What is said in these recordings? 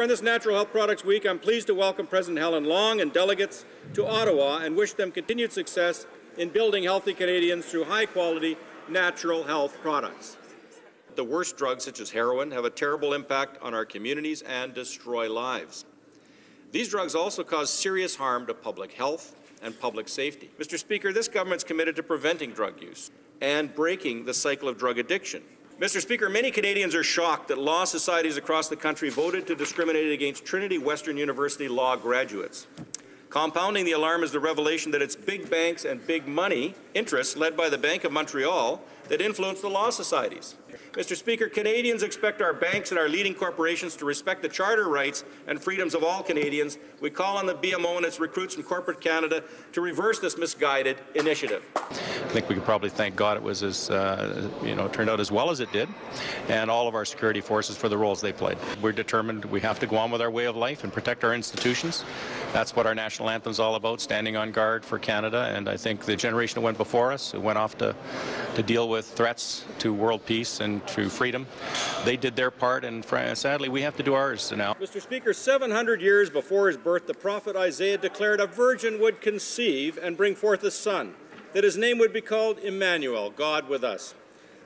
On this Natural Health Products Week, I'm pleased to welcome President Helen Long and delegates to Ottawa and wish them continued success in building healthy Canadians through high quality natural health products. The worst drugs, such as heroin, have a terrible impact on our communities and destroy lives. These drugs also cause serious harm to public health and public safety. Mr. Speaker, this government's committed to preventing drug use and breaking the cycle of drug addiction. Mr. Speaker, many Canadians are shocked that law societies across the country voted to discriminate against Trinity Western University law graduates. Compounding the alarm is the revelation that it's big banks and big money interests led by the Bank of Montreal that influence the law societies. Mr. Speaker, Canadians expect our banks and our leading corporations to respect the charter rights and freedoms of all Canadians. We call on the BMO and its recruits from corporate Canada to reverse this misguided initiative. I think we can probably thank God it was as, uh, you know, turned out as well as it did, and all of our security forces for the roles they played. We're determined we have to go on with our way of life and protect our institutions. That's what our national anthem is all about, standing on guard for Canada, and I think the generation that went before us, who went off to, to deal with threats to world peace and to freedom. They did their part, and sadly, we have to do ours now. Mr. Speaker, 700 years before his birth, the prophet Isaiah declared a virgin would conceive and bring forth a son, that his name would be called Emmanuel, God with us.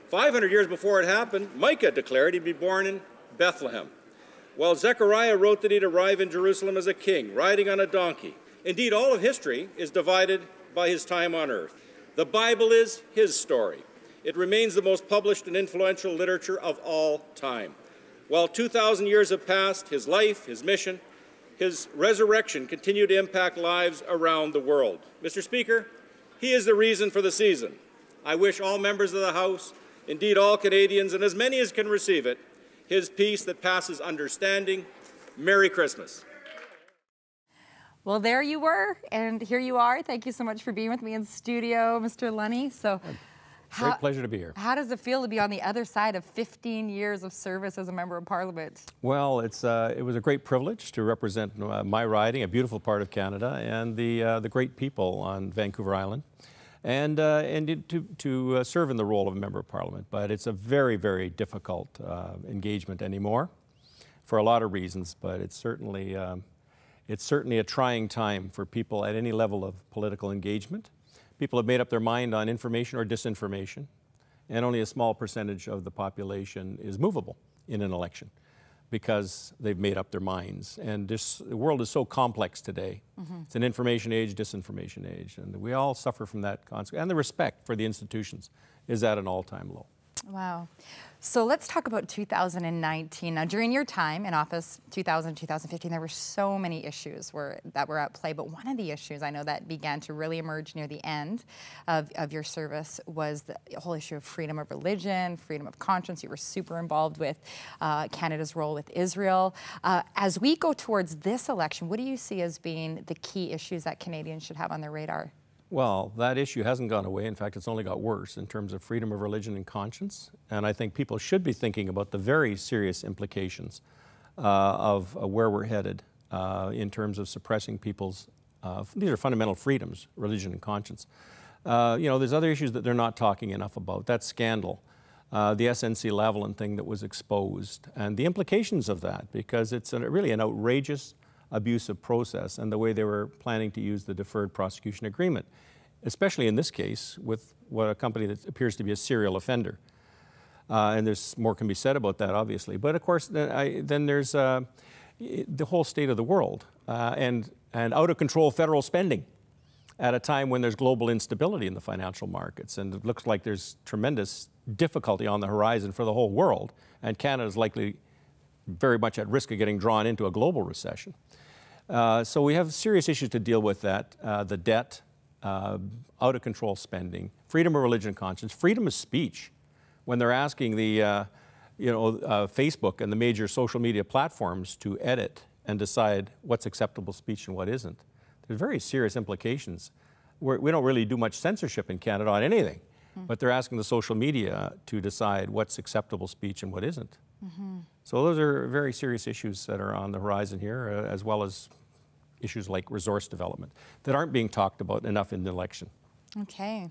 500 years before it happened, Micah declared he'd be born in Bethlehem, while Zechariah wrote that he'd arrive in Jerusalem as a king, riding on a donkey. Indeed, all of history is divided by his time on earth. The Bible is his story. It remains the most published and influential literature of all time. While 2,000 years have passed, his life, his mission, his resurrection continue to impact lives around the world. Mr. Speaker, he is the reason for the season. I wish all members of the House, indeed all Canadians, and as many as can receive it, his peace that passes understanding. Merry Christmas. Well, there you were, and here you are. Thank you so much for being with me in studio, Mr. Lunney. So. How, Great pleasure to be here. How does it feel to be on the other side of 15 years of service as a member of parliament? Well, it's, uh, it was a great privilege to represent uh, my riding, a beautiful part of Canada, and the, uh, the great people on Vancouver Island, and, uh, and to, to uh, serve in the role of a member of parliament. But it's a very, very difficult uh, engagement anymore for a lot of reasons, but it's certainly, um, it's certainly a trying time for people at any level of political engagement. People have made up their mind on information or disinformation, and only a small percentage of the population is movable in an election because they've made up their minds. And this, the world is so complex today. Mm -hmm. It's an information age, disinformation age, and we all suffer from that consequence. And the respect for the institutions is at an all-time low. Wow. So let's talk about 2019. Now, during your time in office, 2000, 2015, there were so many issues were, that were at play. But one of the issues I know that began to really emerge near the end of, of your service was the whole issue of freedom of religion, freedom of conscience. You were super involved with uh, Canada's role with Israel. Uh, as we go towards this election, what do you see as being the key issues that Canadians should have on their radar? Well, that issue hasn't gone away. In fact, it's only got worse in terms of freedom of religion and conscience. And I think people should be thinking about the very serious implications uh, of uh, where we're headed uh, in terms of suppressing people's, uh, these are fundamental freedoms, religion and conscience. Uh, you know, there's other issues that they're not talking enough about. That scandal, uh, the SNC-Lavalin thing that was exposed, and the implications of that, because it's a, really an outrageous abusive process and the way they were planning to use the deferred prosecution agreement, especially in this case with what a company that appears to be a serial offender. Uh, and there's more can be said about that, obviously. But of course, then, I, then there's uh, the whole state of the world uh, and, and out of control federal spending at a time when there's global instability in the financial markets. And it looks like there's tremendous difficulty on the horizon for the whole world. And Canada is likely very much at risk of getting drawn into a global recession. Uh, so we have serious issues to deal with that, uh, the debt, uh, out of control spending, freedom of religion and conscience, freedom of speech. When they're asking the, uh, you know, uh, Facebook and the major social media platforms to edit and decide what's acceptable speech and what isn't, there's very serious implications. We're, we do not really do much censorship in Canada on anything, mm. but they're asking the social media to decide what's acceptable speech and what isn't. Mm -hmm. So those are very serious issues that are on the horizon here, uh, as well as issues like resource development that aren't being talked about enough in the election. Okay.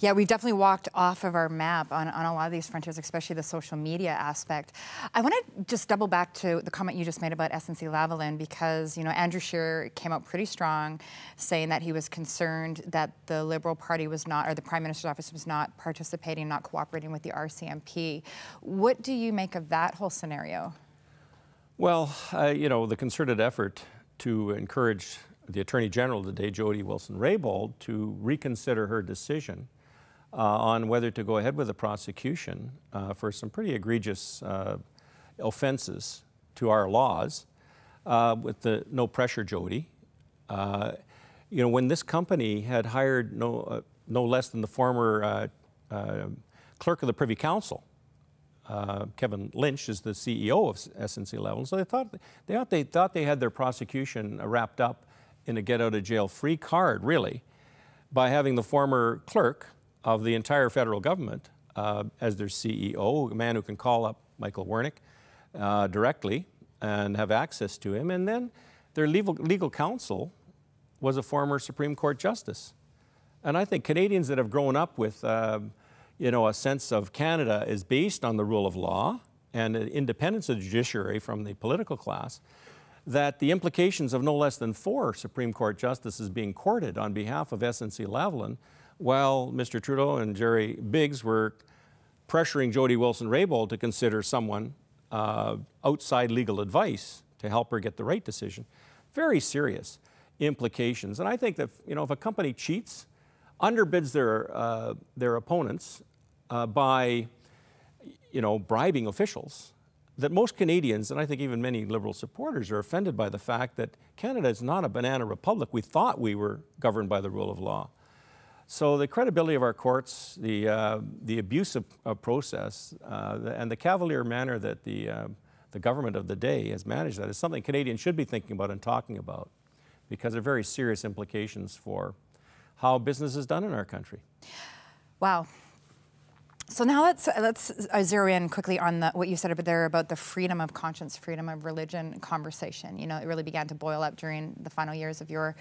Yeah, we've definitely walked off of our map on, on a lot of these frontiers, especially the social media aspect. I want to just double back to the comment you just made about SNC Lavalin because, you know, Andrew Scheer came out pretty strong saying that he was concerned that the Liberal Party was not, or the Prime Minister's office was not participating, not cooperating with the RCMP. What do you make of that whole scenario? Well, uh, you know, the concerted effort to encourage the Attorney General today, Jody Wilson-Raybould, to reconsider her decision on whether to go ahead with a prosecution uh, for some pretty egregious uh, offenses to our laws uh, with the no pressure Jody. Uh, you know, when this company had hired no, uh, no less than the former clerk of the Privy Council, Kevin Lynch is the CEO of SNC Lavalin. So they thought they thought they thought they had their prosecution wrapped up in a get out of jail free card, really, by having the former clerk of the entire federal government uh, as their CEO, a man who can call up Michael Wernick uh, directly and have access to him. And then their legal, legal counsel was a former Supreme Court justice. And I think Canadians that have grown up with, uh, you know, a sense of Canada is based on the rule of law and independence of the judiciary from the political class, that the implications of no less than four Supreme Court justices being courted on behalf of SNC Lavalin while Mr. Trudeau and Gerry Butts were pressuring Jody Wilson-Raybould to consider someone uh, outside legal advice to help her get the right decision. Very serious implications. And I think that you know if a company cheats, underbids their uh, their opponents uh, by you know bribing officials, that most Canadians, and I think even many Liberal supporters, are offended by the fact that Canada is not a banana republic. We thought we were governed by the rule of law. So the credibility of our courts, the, uh, the abusive uh, process, uh, and the cavalier manner that the, uh, the government of the day has managed that is something Canadians should be thinking about and talking about because there are very serious implications for how business is done in our country. Wow, so now let's let's uh, zero in quickly on the, what you said about there about the freedom of conscience, freedom of religion conversation. You know, it really began to boil up during the final years of your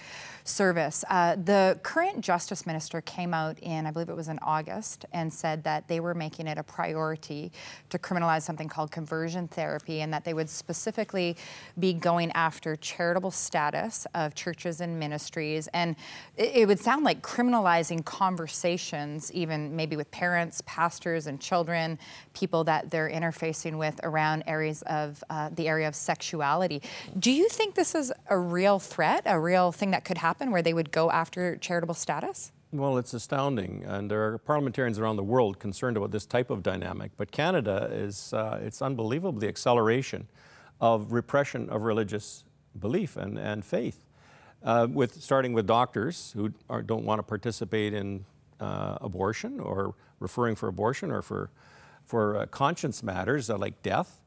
service. Uh, the current justice minister came out in, I believe it was in August, and said that they were making it a priority to criminalize something called conversion therapy, and that they would specifically be going after charitable status of churches and ministries. And it, it would sound like criminalizing conversations, even maybe with parents, pastors pastors and children, people that they're interfacing with around areas of uh, the area of sexuality. Do you think this is a real threat, a real thing that could happen where they would go after charitable status? Well, it's astounding, and there are parliamentarians around the world concerned about this type of dynamic. But Canada is, uh, it's unbelievable the acceleration of repression of religious belief and, and faith. Uh, with starting with doctors who are, don't want to participate in uh, abortion or referring for abortion or for, for uh, conscience matters uh, like death,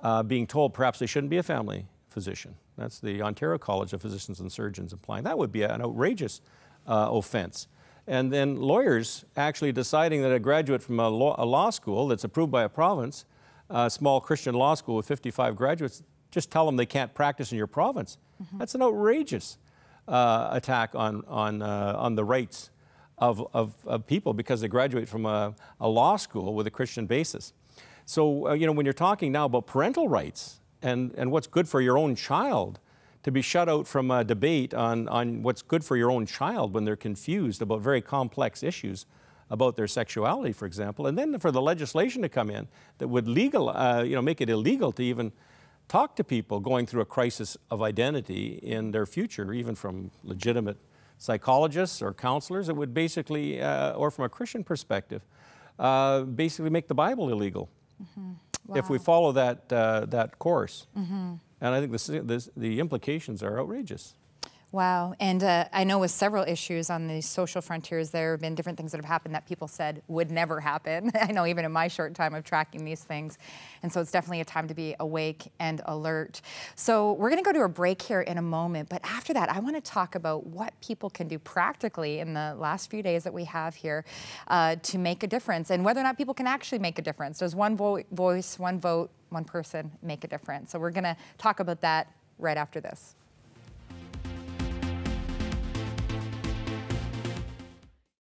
uh, being told perhaps they shouldn't be a family physician. That's the Ontario College of Physicians and Surgeons implying. That would be an outrageous uh, offense. And then lawyers actually deciding that a graduate from a law, a law school that's approved by a province, a small Christian law school with 55 graduates, just tell them they can't practice in your province. Mm -hmm. That's an outrageous uh, attack on, on, uh, on the rights of, of, of people because they graduate from a, a, law school with a Christian basis. So, uh, you know, when you're talking now about parental rights and, and what's good for your own child, to be shut out from a debate on, on what's good for your own child when they're confused about very complex issues about their sexuality, for example, and then for the legislation to come in that would legal, uh, you know, make it illegal to even talk to people going through a crisis of identity in their future, even from legitimate psychologists or counselors, it would basically, uh, or from a Christian perspective, uh, basically make the Bible illegal mm -hmm. wow. if we follow that, uh, that course. Mm -hmm. And I think this, the implications are outrageous. Wow. And uh, I know with several issues on the social frontiers, there have been different things that have happened that people said would never happen. I know even in my short time of tracking these things. And so it's definitely a time to be awake and alert. So we're going to go to a break here in a moment. But after that, I want to talk about what people can do practically in the last few days that we have here uh, to make a difference and whether or not people can actually make a difference. Does one vo voice, one vote, one person make a difference? So we're going to talk about that right after this.